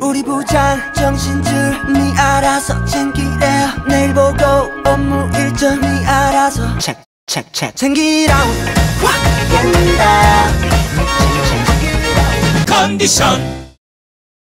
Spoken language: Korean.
우리 부장 정신줄 니 알아서 챙기래요 내일 보고 업무 일정 니 알아서 책책책 챙기라고. 확! 된다 컨디션